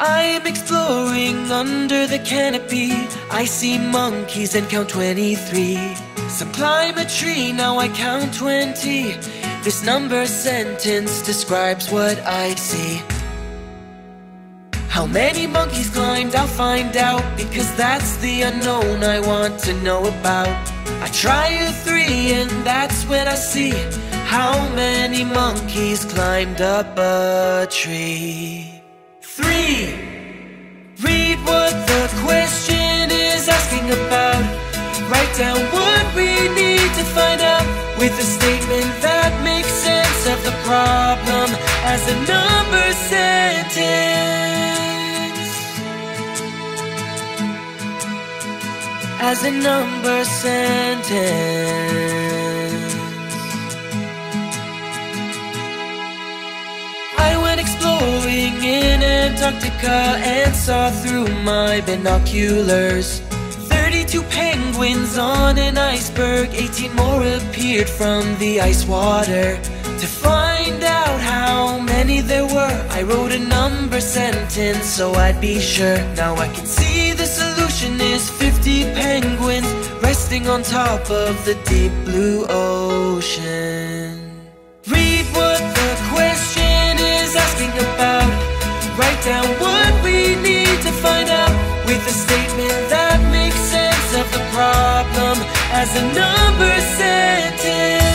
I am exploring under the canopy. I see monkeys and count 23. So climb a tree, now I count 20. This number sentence describes what I see. How many monkeys climbed, I'll find out Because that's the unknown I want to know about I try a three and that's when I see How many monkeys climbed up a tree Three. Read what the question is asking about. Write down what we need to find out With a statement that makes sense of the problem As a number sentence. As a number sentence. Exploring in Antarctica and saw through my binoculars. 32 penguins on an iceberg, 18 more appeared from the ice water. To find out how many there were, I wrote a number sentence so I'd be sure. Now I can see the solution is 50 penguins resting on top of the deep blue ocean. About. Write down what we need to find out with a statement that makes sense of the problem as a number sentence.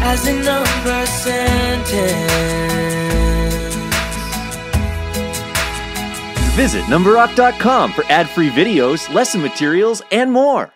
As a number sentence. Visit numberock.com for ad free videos, lesson materials, and more.